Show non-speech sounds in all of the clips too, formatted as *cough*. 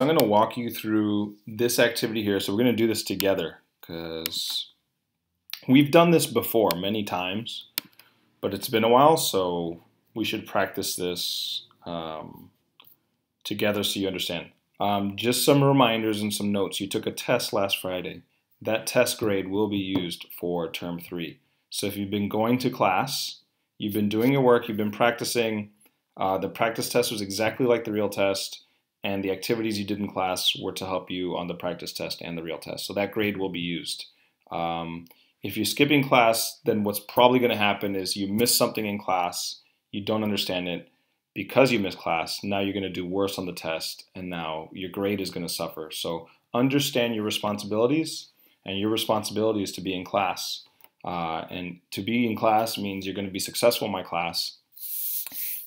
I'm going to walk you through this activity here. So we're going to do this together because we've done this before many times, but it's been a while, so we should practice this um, together so you understand. Um, just some reminders and some notes. You took a test last Friday. That test grade will be used for term three. So if you've been going to class, you've been doing your work, you've been practicing, uh, the practice test was exactly like the real test, and the activities you did in class were to help you on the practice test and the real test. So that grade will be used. Um, if you're skipping class, then what's probably going to happen is you miss something in class, you don't understand it. Because you missed class, now you're going to do worse on the test, and now your grade is going to suffer. So understand your responsibilities, and your responsibility is to be in class. Uh, and to be in class means you're going to be successful in my class.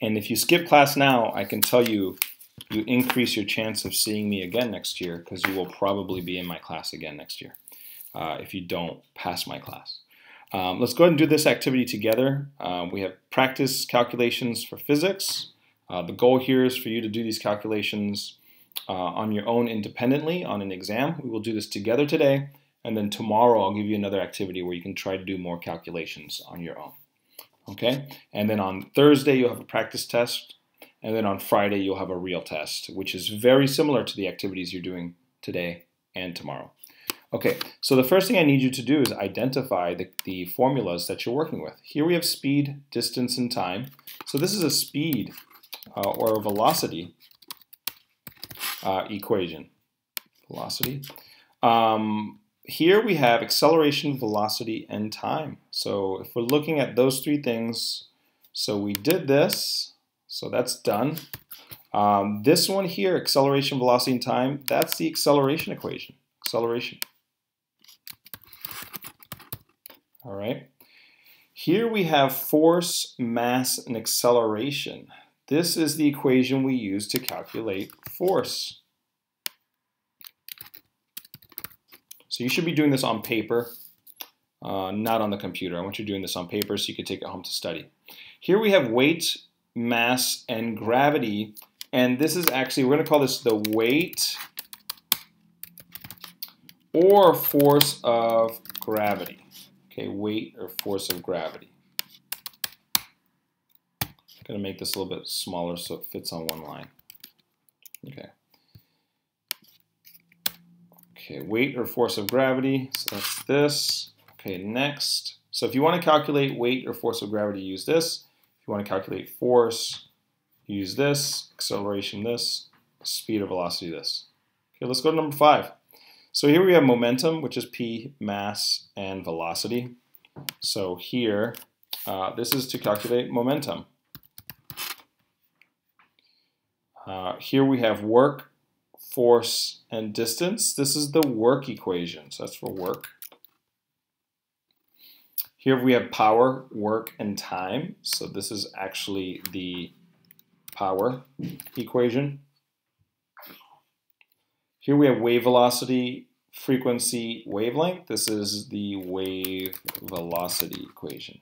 And if you skip class now, I can tell you you increase your chance of seeing me again next year because you will probably be in my class again next year uh, if you don't pass my class. Um, let's go ahead and do this activity together. Um, we have practice calculations for physics. Uh, the goal here is for you to do these calculations uh, on your own independently on an exam. We will do this together today, and then tomorrow I'll give you another activity where you can try to do more calculations on your own. Okay, and then on Thursday you'll have a practice test and then on Friday, you'll have a real test, which is very similar to the activities you're doing today and tomorrow. Okay, so the first thing I need you to do is identify the, the formulas that you're working with. Here we have speed, distance, and time. So this is a speed uh, or a velocity uh, equation. Velocity. Um, here we have acceleration, velocity, and time. So if we're looking at those three things, so we did this, so that's done. Um, this one here, acceleration, velocity, and time, that's the acceleration equation. Acceleration. All right. Here we have force, mass, and acceleration. This is the equation we use to calculate force. So you should be doing this on paper, uh, not on the computer. I want you doing this on paper so you can take it home to study. Here we have weight, mass, and gravity. And this is actually, we're going to call this the weight or force of gravity. Okay, weight or force of gravity. I'm going to make this a little bit smaller so it fits on one line. Okay. Okay, weight or force of gravity, so that's this. Okay, next. So if you want to calculate weight or force of gravity, use this. If you want to calculate force, use this, acceleration this, speed or velocity this. Okay, let's go to number five. So here we have momentum, which is P, mass, and velocity. So here, uh, this is to calculate momentum. Uh, here we have work, force, and distance. This is the work equation, so that's for work. Here we have power, work, and time. So this is actually the power equation. Here we have wave velocity, frequency, wavelength. This is the wave velocity equation.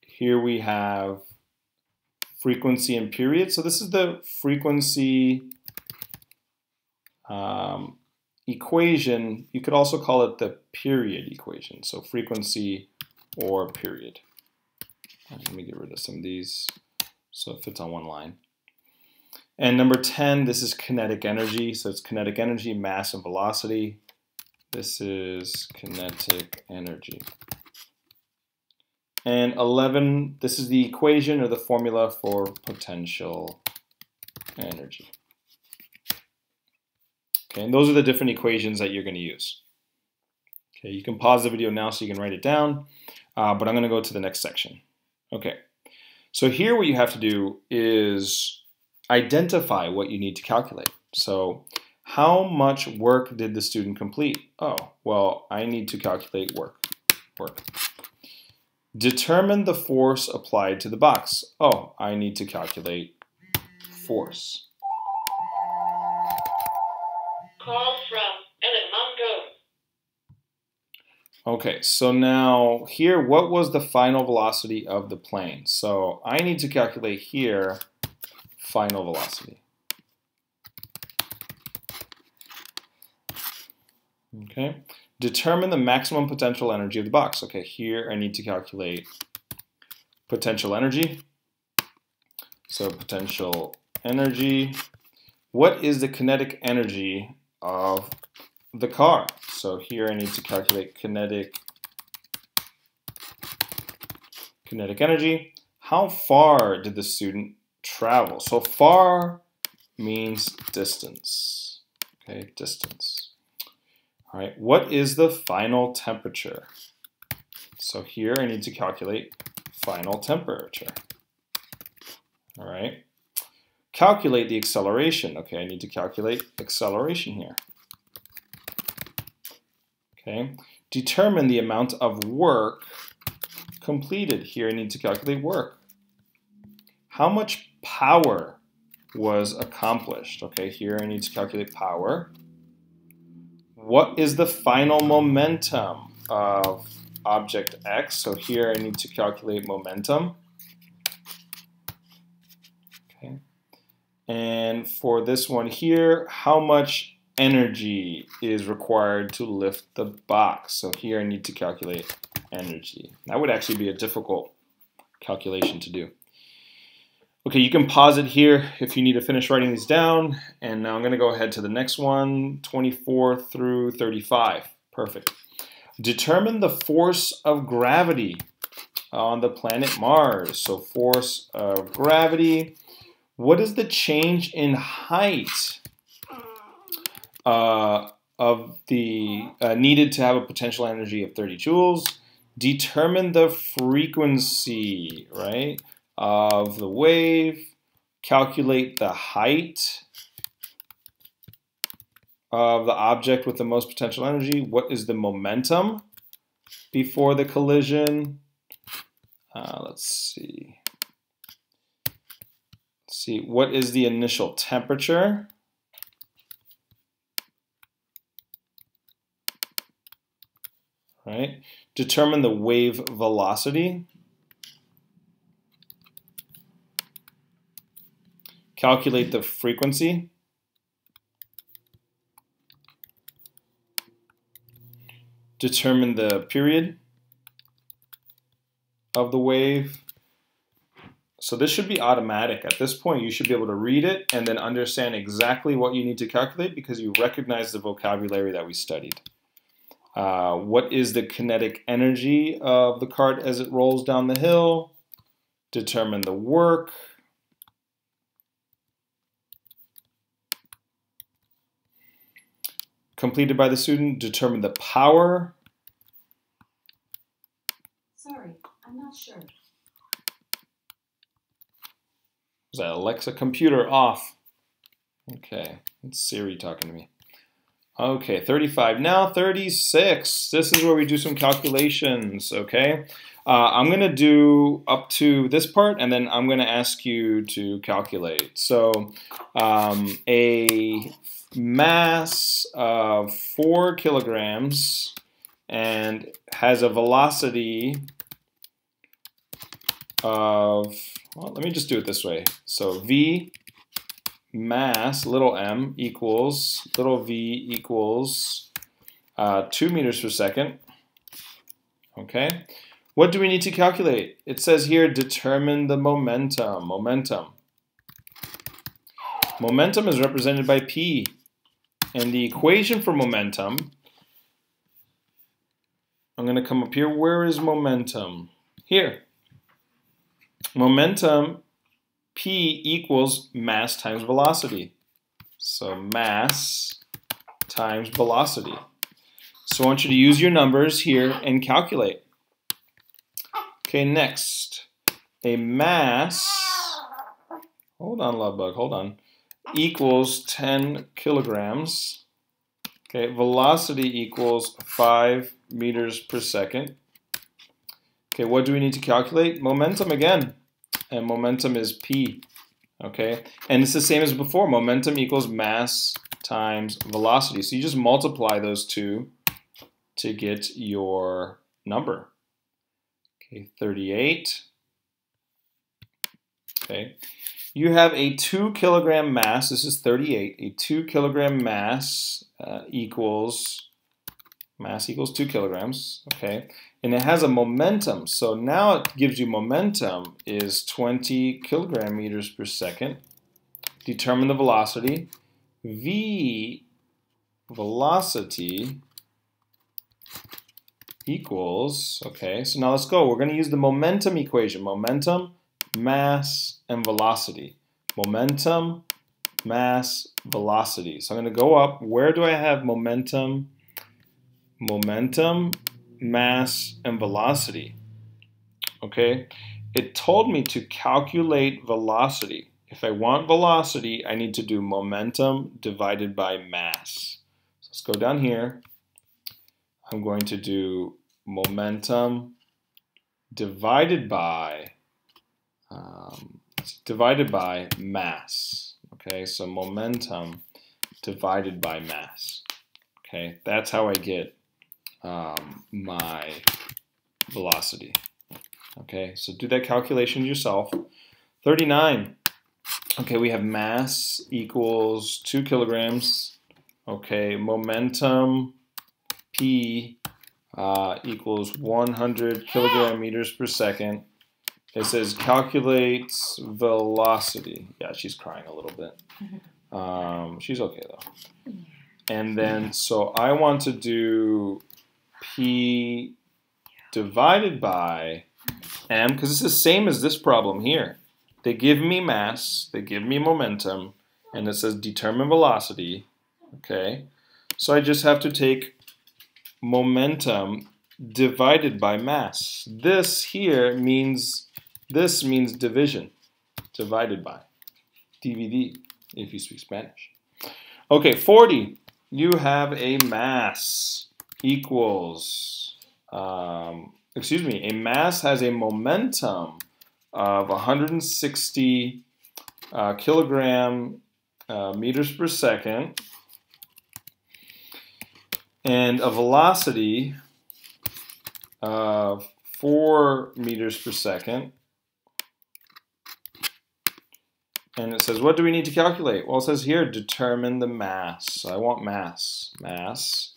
Here we have frequency and period. So this is the frequency um, equation, you could also call it the period equation. So frequency or period. Let me get rid of some of these so it fits on one line. And number 10, this is kinetic energy. So it's kinetic energy, mass, and velocity. This is kinetic energy. And 11, this is the equation or the formula for potential energy. Okay, and those are the different equations that you're going to use. Okay, you can pause the video now so you can write it down, uh, but I'm going to go to the next section. Okay, so here what you have to do is identify what you need to calculate. So how much work did the student complete? Oh, well, I need to calculate work. Work. Determine the force applied to the box. Oh, I need to calculate force. Call from. Okay, so now here, what was the final velocity of the plane? So I need to calculate here final velocity. Okay, determine the maximum potential energy of the box. Okay, here I need to calculate potential energy. So potential energy. What is the kinetic energy of the car? So here I need to calculate kinetic kinetic energy. How far did the student travel? So far means distance. Okay, distance. All right, what is the final temperature? So here I need to calculate final temperature. All right. Calculate the acceleration. Okay, I need to calculate acceleration here. Okay. Determine the amount of work completed. Here I need to calculate work. How much power was accomplished? Okay, here I need to calculate power. What is the final momentum of object X? So here I need to calculate momentum. Okay. And for this one here, how much energy is required to lift the box? So here I need to calculate energy. That would actually be a difficult calculation to do. Okay, you can pause it here if you need to finish writing these down. And now I'm going to go ahead to the next one, 24 through 35. Perfect. Determine the force of gravity on the planet Mars. So force of gravity. What is the change in height uh, of the uh, needed to have a potential energy of 30 joules? Determine the frequency, right, of the wave. Calculate the height of the object with the most potential energy. What is the momentum before the collision? Uh, let's see. See, what is the initial temperature? Right. Determine the wave velocity. Calculate the frequency. determine the period of the wave. So this should be automatic. At this point, you should be able to read it and then understand exactly what you need to calculate because you recognize the vocabulary that we studied. Uh, what is the kinetic energy of the cart as it rolls down the hill? Determine the work. completed by the student, determine the power. Sorry, I'm not sure. Was that Alexa computer off? Okay, it's Siri talking to me. Okay, 35. Now 36. This is where we do some calculations, okay? Uh, I'm going to do up to this part, and then I'm going to ask you to calculate. So um, a mass of 4 kilograms and has a velocity of, well, let me just do it this way. So V mass, little m, equals, little v equals uh, 2 meters per second. Okay. What do we need to calculate? It says here, determine the momentum. Momentum. Momentum is represented by P. And the equation for momentum, I'm going to come up here. Where is momentum? Here. Momentum, P equals mass times velocity. So mass times velocity. So I want you to use your numbers here and calculate. Okay, next. A mass, hold on, love bug, hold on equals 10 kilograms. Okay, velocity equals 5 meters per second. Okay, what do we need to calculate? Momentum again. And momentum is P. Okay, and it's the same as before. Momentum equals mass times velocity. So you just multiply those two to get your number. Okay, 38. Okay, you have a two kilogram mass. This is 38. A two kilogram mass uh, equals mass equals two kilograms. Okay, and it has a momentum. So now it gives you momentum is 20 kilogram meters per second. Determine the velocity. V velocity equals, okay, so now let's go. We're going to use the momentum equation. Momentum, mass, and velocity. Momentum, mass, velocity. So I'm going to go up. Where do I have momentum? Momentum, mass, and velocity. Okay, it told me to calculate velocity. If I want velocity, I need to do momentum divided by mass. So let's go down here. I'm going to do momentum divided by um, divided by mass. Okay, so momentum divided by mass. Okay, that's how I get um, my velocity. Okay, so do that calculation yourself. 39. Okay, we have mass equals 2 kilograms. Okay, momentum P uh, equals 100 kilogram meters per second. It says calculates velocity. Yeah, she's crying a little bit. *laughs* Um, she's okay though. And then, so I want to do P divided by M, because it's the same as this problem here. They give me mass, they give me momentum, and it says determine velocity. Okay, so I just have to take momentum divided by mass. This here means, this means division, divided by, DVD, if you speak Spanish. Okay, 40, you have a mass equals, um, excuse me, a mass has a momentum of 160 uh, kilogram uh, meters per second and a velocity of 4 meters per second. And it says, what do we need to calculate? Well, it says here, determine the mass. So I want mass. Mass.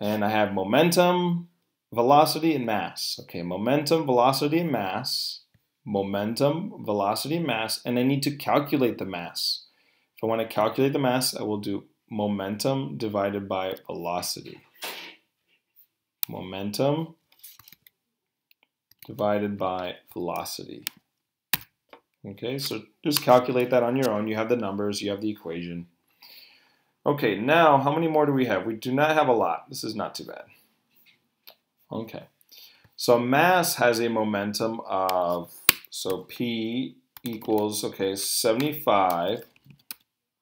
And I have momentum, velocity, and mass. Okay, momentum, velocity, and mass. Momentum, velocity, and mass. And I need to calculate the mass. If I want to calculate the mass, I will do momentum divided by velocity. Momentum divided by velocity. Okay, so just calculate that on your own. You have the numbers, you have the equation. Okay, now how many more do we have? We do not have a lot. This is not too bad. Okay, so mass has a momentum of, so P equals, okay, 75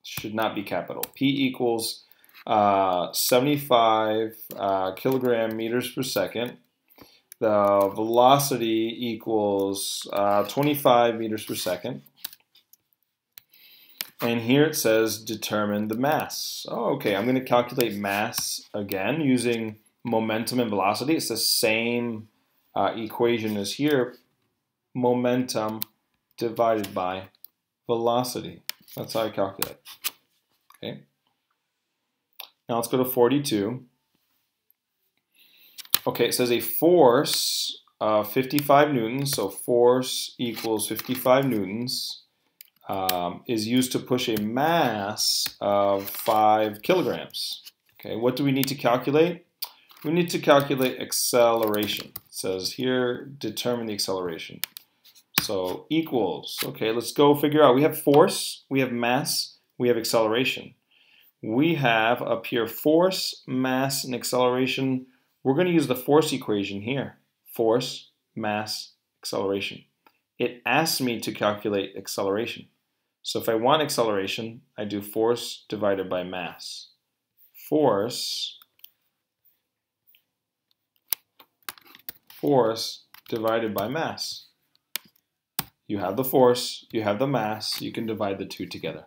should not be capital. P equals uh, 75 uh, kilogram meters per second. The velocity equals uh, 25 meters per second. And here it says determine the mass. Oh, okay, I'm going to calculate mass again using momentum and velocity. It's the same uh, equation as here. Momentum divided by velocity. That's how I calculate. Okay. Now let's go to 42. Okay, it says a force of 55 newtons, so force equals 55 newtons, um, is used to push a mass of 5 kilograms. Okay, what do we need to calculate? We need to calculate acceleration. It says here, determine the acceleration. So equals, okay, let's go figure out. We have force, we have mass, we have acceleration. We have up here force, mass, and acceleration. We're going to use the force equation here. Force, mass, acceleration. It asks me to calculate acceleration. So if I want acceleration, I do force divided by mass. Force, force divided by mass. You have the force, you have the mass, you can divide the two together.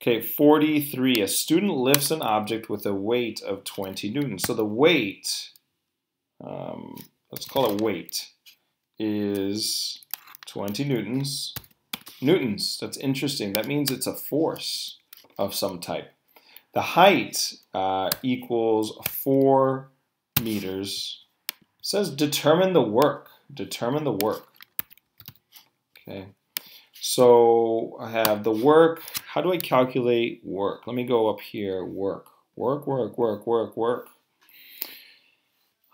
Okay, 43. A student lifts an object with a weight of 20 newtons. So the weight, um, let's call it weight, is 20 newtons. Newtons, that's interesting. That means it's a force of some type. The height uh, equals 4 meters. It says determine the work. Determine the work. Okay. So I have the work. How do I calculate work? Let me go up here. Work. Work, work, work, work, work.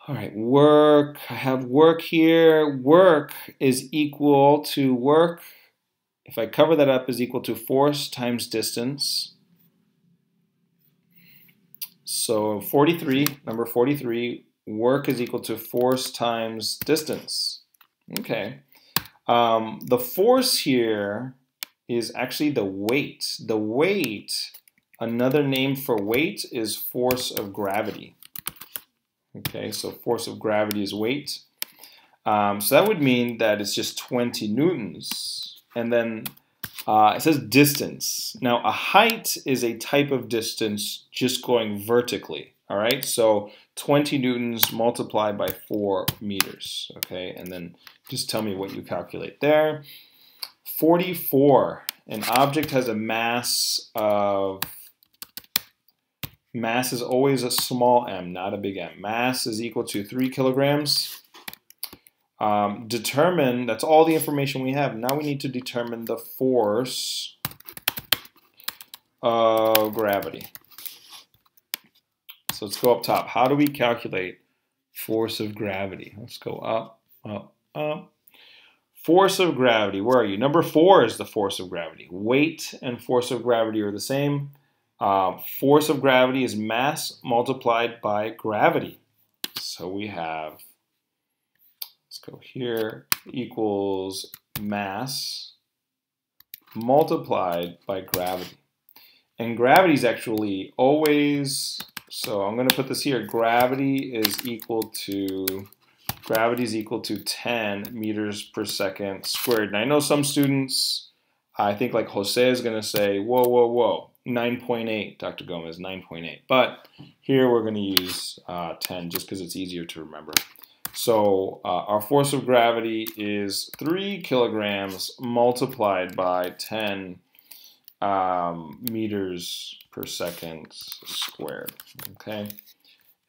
All right, work. I have work here. Work is equal to work. If I cover that up is equal to force times distance. So 43, number 43, work is equal to force times distance. Okay. Um, the force here is actually the weight. The weight, another name for weight is force of gravity. Okay, so force of gravity is weight. Um, so that would mean that it's just 20 newtons. And then uh, it says distance. Now, a height is a type of distance just going vertically. All right, so 20 newtons multiplied by 4 meters. Okay, and then just tell me what you calculate there. 44. An object has a mass of, mass is always a small m, not a big M. Mass is equal to 3 kilograms. Um, determine, that's all the information we have. Now we need to determine the force of gravity. So let's go up top. How do we calculate force of gravity? Let's go up, up, up. Force of gravity, where are you? Number four is the force of gravity. Weight and force of gravity are the same. Uh, force of gravity is mass multiplied by gravity. So we have, let's go here, equals mass multiplied by gravity. And gravity is actually always so I'm going to put this here. Gravity is equal to gravity is equal to 10 meters per second squared. And I know some students, I think like Jose is going to say, whoa, whoa, whoa, 9.8, Dr. Gomez, 9.8. But here we're going to use uh, 10 just because it's easier to remember. So uh, our force of gravity is 3 kilograms multiplied by 10 um, meters per second squared. Okay.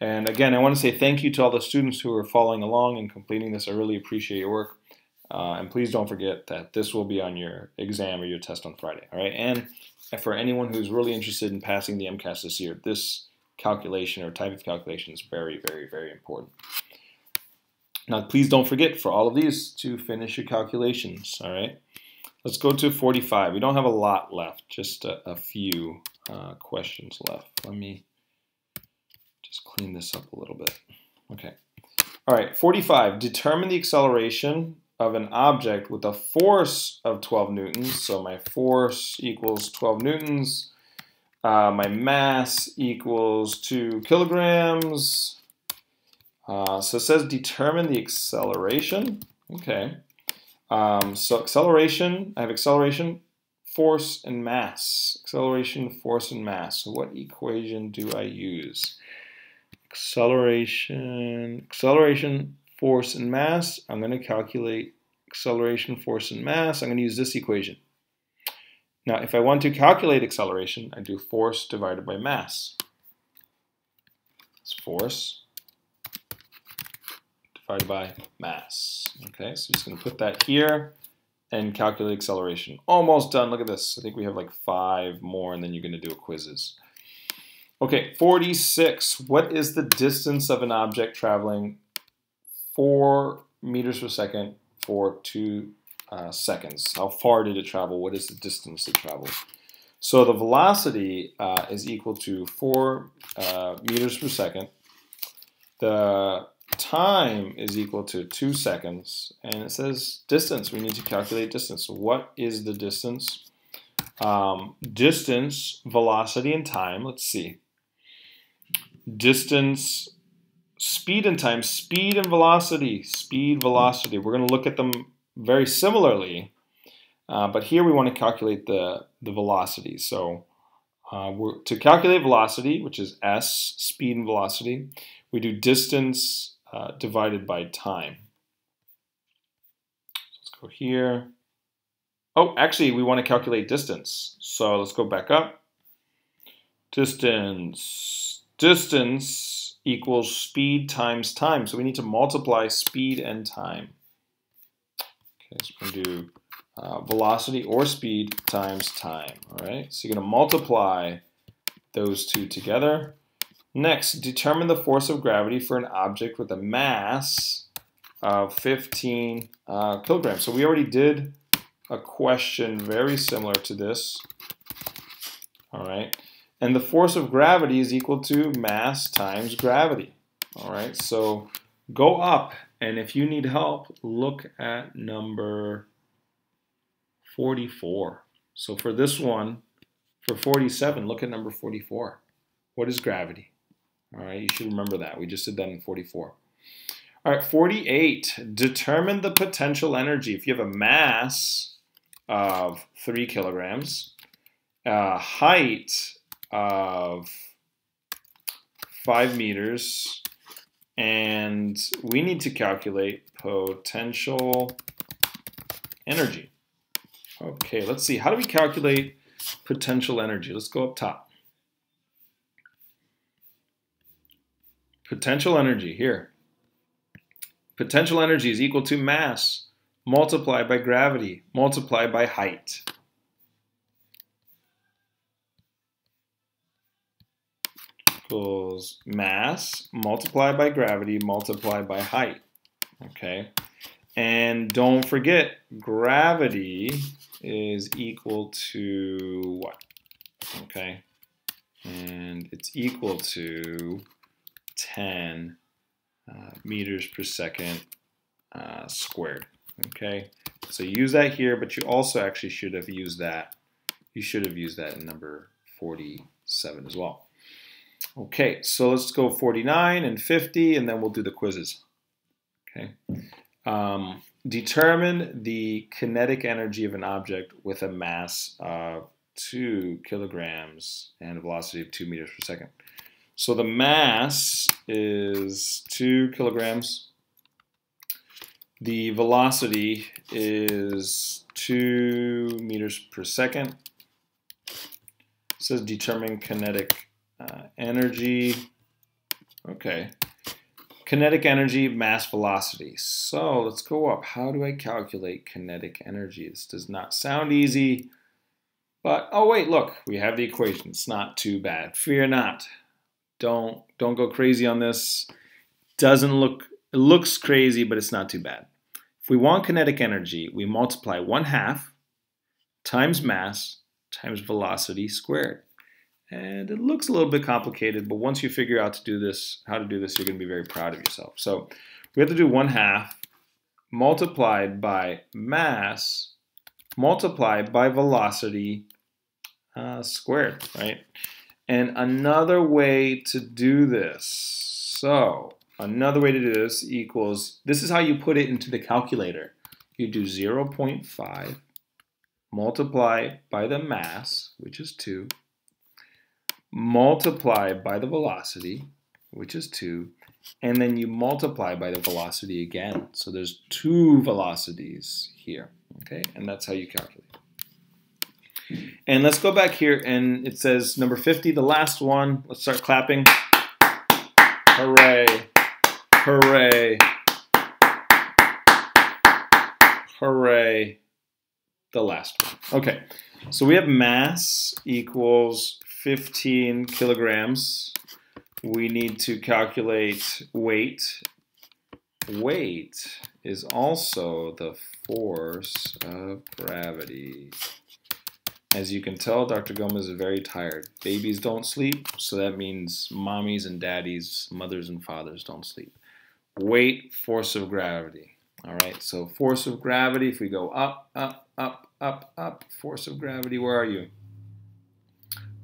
And again, I want to say thank you to all the students who are following along and completing this. I really appreciate your work. Uh, and please don't forget that this will be on your exam or your test on Friday. All right. And for anyone who's really interested in passing the MCAS this year, this calculation or type of calculation is very, very, very important. Now, please don't forget for all of these to finish your calculations. All right. Let's go to 45. We don't have a lot left, just a, a few uh, questions left. Let me just clean this up a little bit. Okay. All right, 45. Determine the acceleration of an object with a force of 12 newtons. So my force equals 12 newtons. Uh, my mass equals 2 kilograms. Uh, so it says determine the acceleration. Okay. Um, so acceleration, I have acceleration, force, and mass. Acceleration, force, and mass. So what equation do I use? Acceleration, acceleration, force, and mass. I'm going to calculate acceleration, force, and mass. I'm going to use this equation. Now, if I want to calculate acceleration, I do force divided by mass. It's force divided by mass. Okay, so I'm just going to put that here and calculate acceleration. Almost done. Look at this. I think we have like five more, and then you're going to do a quizzes. Okay, 46. What is the distance of an object traveling 4 meters per second for 2 uh, seconds? How far did it travel? What is the distance it traveled? So the velocity uh, is equal to 4 uh, meters per second. The time is equal to 2 seconds. And it says distance. We need to calculate distance. So what is the distance? Um, distance, velocity, and time. Let's see. Distance, speed and time. Speed and velocity. Speed, velocity. We're going to look at them very similarly. Uh, but here we want to calculate the, the velocity. So Uh, to calculate velocity, which is s, speed and velocity, we do distance uh, divided by time. Let's go here. Oh, actually, we want to calculate distance. So let's go back up. Distance. Distance equals speed times time. So we need to multiply speed and time. Okay, so going to do uh, velocity or speed times time. All right, so you're going to multiply those two together. Next, determine the force of gravity for an object with a mass of 15 uh, kilograms. So we already did a question very similar to this. All right, and the force of gravity is equal to mass times gravity. All right, so go up, and if you need help, look at number 44. So for this one, for 47, look at number 44. What is gravity? All right, you should remember that. We just did that in 44. All right, 48. Determine the potential energy. If you have a mass of 3 kilograms, a height of 5 meters, and we need to calculate potential energy. Okay, let's see. How do we calculate potential energy? Let's go up top. Potential energy here. Potential energy is equal to mass multiplied by gravity multiplied by height. Equals mass multiplied by gravity multiplied by height. Okay. And don't forget, gravity is equal to what? Okay. And it's equal to 10 uh, meters per second uh, squared. Okay. So use that here, but you also actually should have used that. You should have used that in number 47 as well. Okay, so let's go 49 and 50, and then we'll do the quizzes. Okay. Um, determine the kinetic energy of an object with a mass of 2 kilograms and a velocity of 2 meters per second. So the mass is 2 kilograms. The velocity is 2 meters per second. It says determine kinetic uh, energy. Okay. Kinetic energy, mass velocity. So let's go up. How do I calculate kinetic energy? This does not sound easy, but oh wait, look, we have the equation. It's not too bad. Fear not. Don't don't go crazy on this. Doesn't look it looks crazy, but it's not too bad. If we want kinetic energy, we multiply 1 half times mass times velocity squared. And it looks a little bit complicated, but once you figure out to do this, how to do this, you're going to be very proud of yourself. So we have to do 1 half multiplied by mass multiplied by velocity uh, squared, right? And another way to do this, so another way to do this equals, this is how you put it into the calculator. You do 0.5 multiply by the mass, which is 2, multiply by the velocity, which is 2, and then you multiply by the velocity again. So there's two velocities here, okay? And that's how you calculate. And let's go back here, and it says number 50, the last one. Let's start clapping. Hooray. Hooray. Hooray. The last one. Okay, so we have mass equals 15 kilograms. We need to calculate weight. Weight is also the force of gravity. As you can tell, Dr. Gomez is very tired. Babies don't sleep, so that means mommies and daddies, mothers and fathers don't sleep. Weight, force of gravity. All right, so force of gravity, if we go up, up, up, up, up, force of gravity, where are you?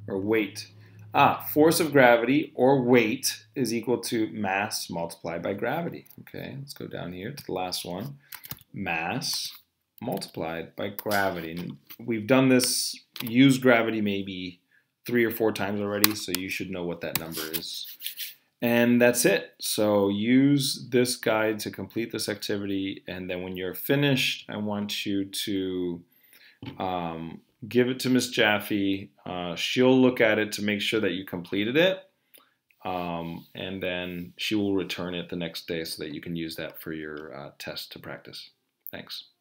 Or weight. Ah, force of gravity or weight is equal to mass multiplied by gravity. Okay, let's go down here to the last one. Mass multiplied by gravity. And we've done this, used gravity maybe three or four times already, so you should know what that number is. And that's it. So use this guide to complete this activity, and then when you're finished, I want you to um, give it to Miss Jaffe. Uh, she'll look at it to make sure that you completed it, um, and then she will return it the next day so that you can use that for your uh, test to practice. Thanks.